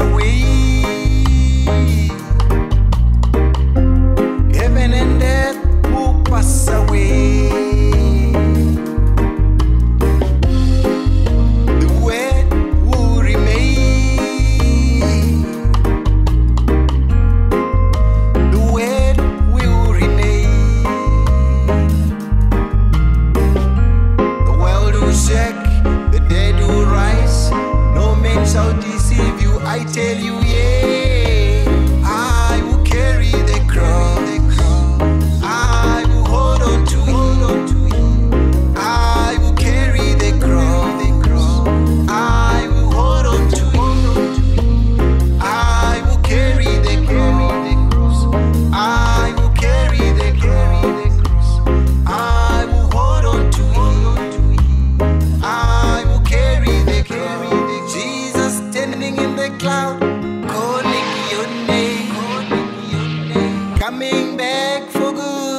away. I tell you, yeah. standing in the cloud, calling your name, calling your name. coming back for good.